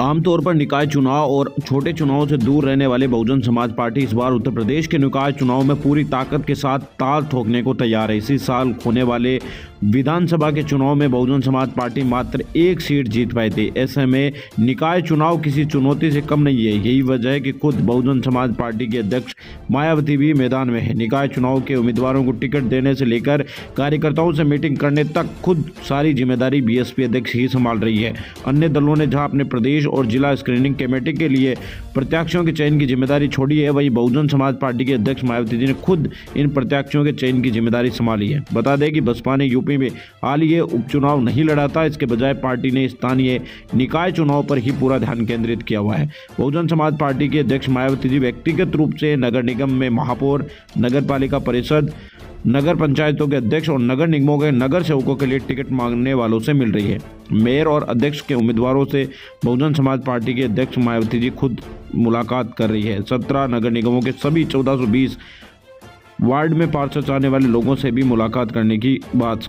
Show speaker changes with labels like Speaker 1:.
Speaker 1: आमतौर पर निकाय चुनाव और छोटे चुनावों से दूर रहने वाले बहुजन समाज पार्टी इस बार उत्तर प्रदेश के निकाय चुनाव में पूरी ताकत के साथ ताल ठोकने को तैयार है। इसी साल होने वाले विधानसभा के चुनाव में बहुजन समाज पार्टी मात्र एक सीट जीत पाई थी। ऐसे में निकाय चुनाव किसी चुनौती से कम नहीं है। यही वजह है कि खुद बहुजन समाज पार्टी के अध्यक्ष मायावती भी मैदान में है। निकाय चुनाव के उम्मीदवारों को टिकट देने से लेकर कार्यकर्ताओं से मीटिंग करने तक खुद सारी ज़िम्मेदारी बीएसपी अध्यक्ष ही संभाल रही है। अन्य दलों ने जहाँ अपने प्रदेश और जिला स्क्रीनिंग कमेटी के लिए प्रत्याशियों के चयन की ज़िम्मेदारी छोड़ी है। वही बहुजन समाज पार्टी के अध्यक्ष मायावती जी ने खुद इन प्रत्याशियों के चयन की ज़िम्मेदारी संभाली है। बता दें कि बसपा ने यूपी में हाल ये उपचुनाव नहीं लड़ा था। इसके बजाय पार्टी ने स्थानीय निकाय चुनाव पर ही पूरा ध्यान केंद्रित किया हुआ है। बहुजन समाज पार्टी के अध्यक्ष मायावती जी व्यक्तिगत रूप से नगर निगम में महापौर नगर परिषद नगर पंचायतों के अध्यक्ष और नगर निगमों के नगर सेवकों के लिए टिकट मांगने वालों से मिल रही है। मेयर और अध्यक्ष के उम्मीदवारों से बहुजन समाज पार्टी के अध्यक्ष मायावती जी खुद मुलाकात कर रही है। सत्रह नगर निगमों के सभी चौदह वार्ड में पार्षद आने वाले लोगों से भी मुलाकात करने की बात